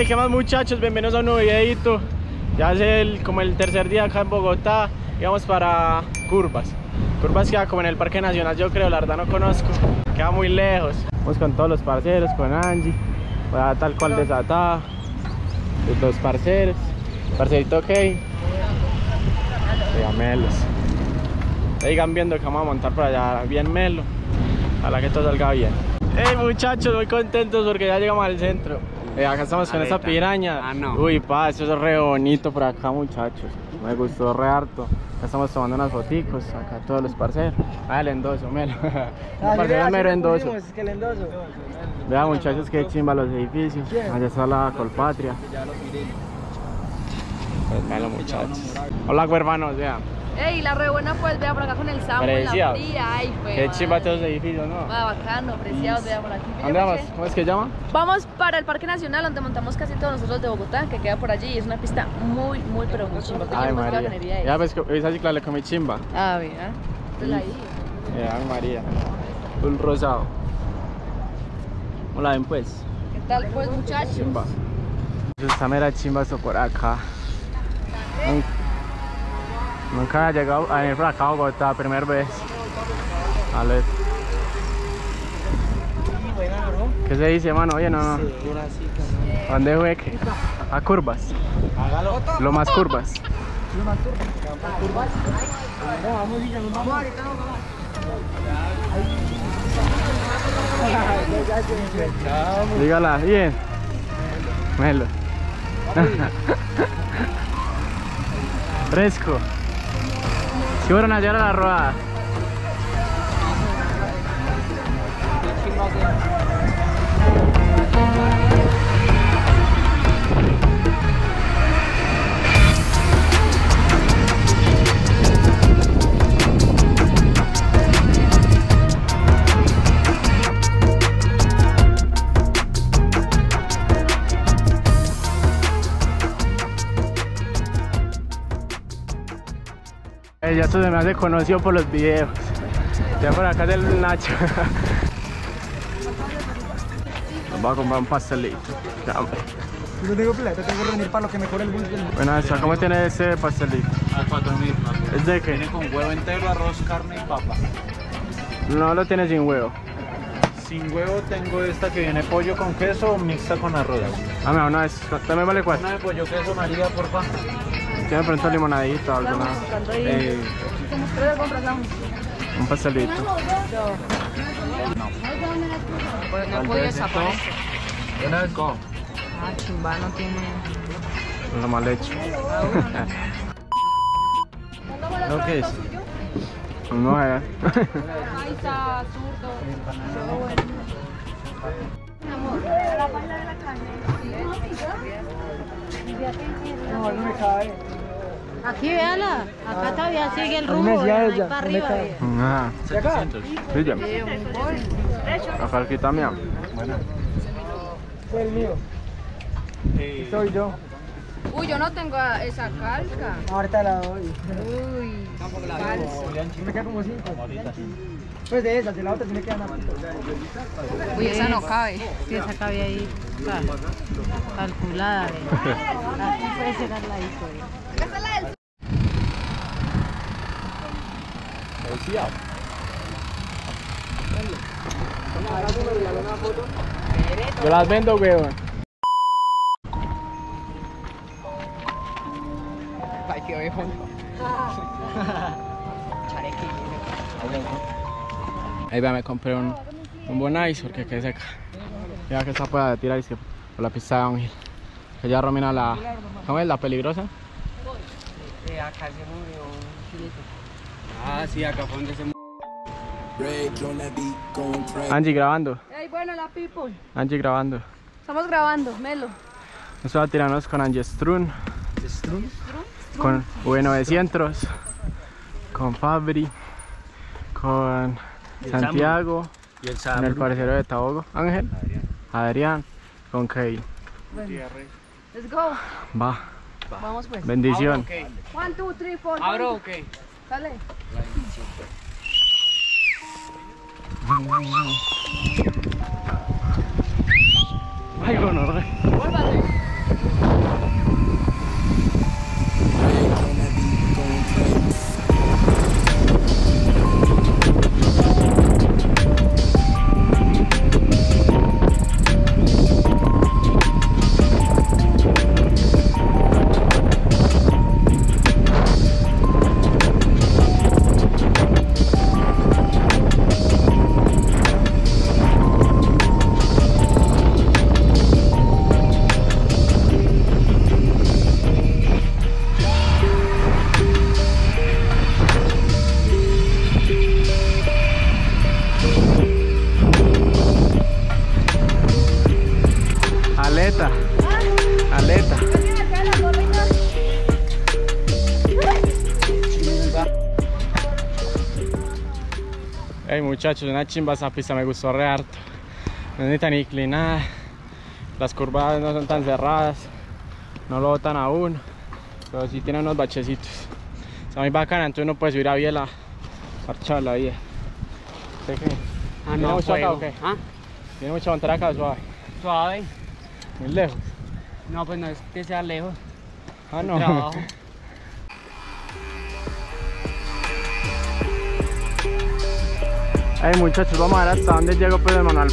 Hey, ¿qué más muchachos? Bienvenidos a un nuevo videito. Ya es el, como el tercer día acá en Bogotá. Íbamos para Curvas. Curvas queda como en el Parque Nacional, yo creo, la verdad no conozco. Queda muy lejos. Vamos con todos los parceros, con Angie. Va tal cual desatada. Los parceros. Parcerito ok. Melos. Sigan viendo que vamos a montar por allá bien melo. Ojalá que todo salga bien. Hey muchachos, muy contentos porque ya llegamos al centro. Eh, acá estamos con esa piraña. Ah, no. Uy, pa, eso es re bonito por acá, muchachos. Me gustó re harto. Acá estamos tomando unas foticos, acá todos los parceros. Ah, el endoso, melo. el parcero mero endoso. Es que el endoso. Vean muchachos qué chimba los edificios. Allá está la Colpatria. Pues melo muchachos. Hola hermanos, vean. Ey, la re buena pues, vea por acá con el Samu, la fría, ay. Qué chimba todos los edificios, ¿no? Va, bacano, preciados, vea por aquí. ¿A ¿Dónde vamos? ¿Cómo es que llama? Vamos para el Parque Nacional, donde montamos casi todos nosotros de Bogotá, que queda por allí. y Es una pista muy, muy, pero muy chimba. Ay, María. Ya ves que esa cicla le comí chimba. Ah, vea. Ahí. Eh, Ay, María. Un rosado. Hola, ven pues. ¿Qué tal pues, muchachos? Chimba. Esta mera chimba esto por acá. Nunca había llegado a venir por acá a Bogotá, primera vez. A ver. ¿Qué se dice, mano? Oye, no, no. ¿A ¿Dónde fue que? A curvas. Lo más curvas. Dígala, bien. Melo. Fresco. Fueron a llevar a la rodada. Ya esto se me hace conocido por los videos. Ya por acá es el Nacho. Vamos a comprar un pastelito. Ya, hombre. No tengo plata, tengo que venir para lo que me cobre el bus del... Bueno, ¿cómo tiene ese pastelito? A 4000. ¿Es de qué? Viene con huevo entero, arroz, carne y papa. No lo tiene sin huevo. Sin huevo tengo esta que viene pollo con queso mixta con arroz. Ah, no, una vez. También vale cuatro. Una de pollo queso María, porfa. Tiene pronto limonadito o. Eh, compras, Samu. Un pastelito. Pues no vez con. Ah, chimba, no tiene. Lo mal hecho. ¿Lo que es? No eh. Ahí está, zurdo. Todo bueno. No, no me cabe. Aquí véala, acá todavía sigue el rumbo, ahí ella, para arriba. cabe. vean. Ah, ¿De acá? sí, ya. Acá aquí también. Fue el mío. Soy yo. Uy, yo no tengo esa calca. Ahorita la doy. Uy, falso. Me queda como cinco. Pues de esas, de la otra sí me quedan más. Uy, esa no cabe. Sí, esa cabía ahí ca- calculada. Aquí puede ser ladito. vean. Yo las vendo, weón. Ay, qué ojo. Ahí va, me compré un, un Bonais porque quedé seca. Ya que esta pueda tirar se- por la pista de Ángel. Que ya Romina la. ¿Cómo es? La peligrosa. acá se murió un chilito. Ah, sí, acá fue donde se Angie grabando. Ey, bueno, la people. Angie grabando. Estamos grabando, Melo. Nos va a tirarnos con Angie Strun. Con V900. Con Fabri. Con Santiago. Y el Con el parcero de Tabogo. Ángel. Adrián. Con Kale. Let's go. Va. Vamos pues. Bendición. One, two, three, four. Abro, ok. Dale. Ay. Muchachos, una chimba esa pista, me gustó re harto. No es ni tan inclinada, las curvas no son tan cerradas, no lo botan aún, pero sí tiene unos bachecitos. Está muy bacana, entonces uno puede subir a Biela, parchar la vida. Ah, ¿Tiene no, mucho acá juego. o qué? ¿Ah? ¿Tiene mucha montaña acá suave? Suave. Muy lejos. No, pues no es que sea lejos. Ah, no. Ay muchachos, vamos a ver hasta dónde llego pues de mano al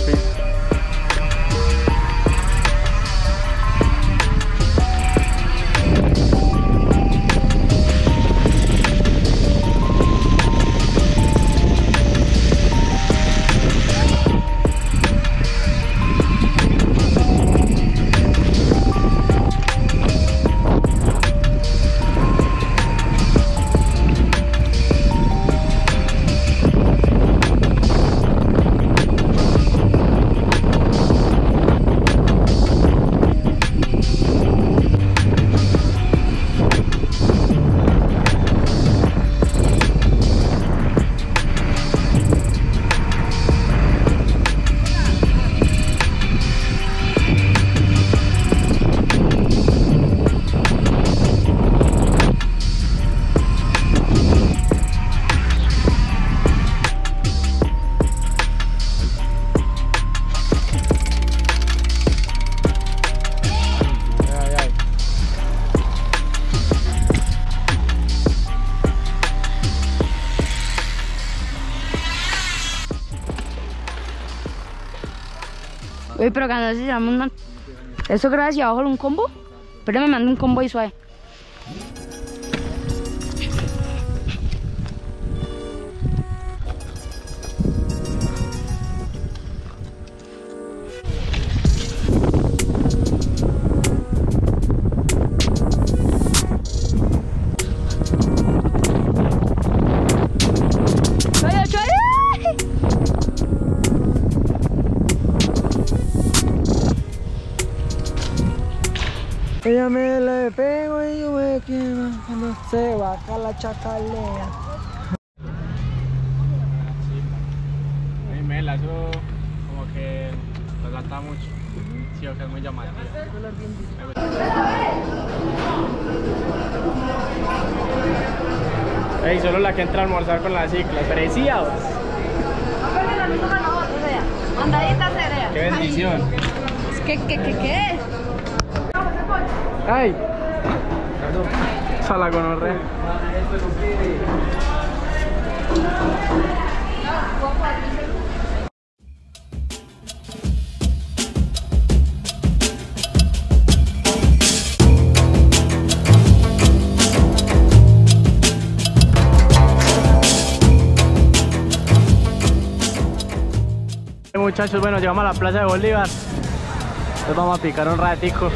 Oye, pero cuando se llama una... ¿Eso graba hacia abajo un combo? Pero me manda un combo y suave. Ella me le pego y yo me quema cuando se baja la chacalea. Ay, Mela, eso como que resalta mucho. Sí, o que es muy gusta. Ey, solo la que entra a almorzar con las ciclas, preciados. Mandadita cerea. Qué bendición. ¿Qué, qué, qué, qué? ¡Ay! Sala gonorrea. Muchachos, bueno, llegamos a la plaza de Bolívar. Entonces vamos a picar un ratico.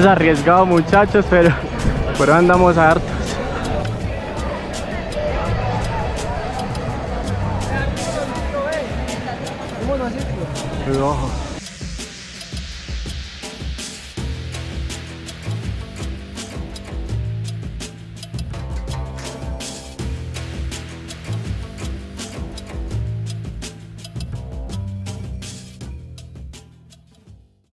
Es arriesgado muchachos, pero pero andamos hartos.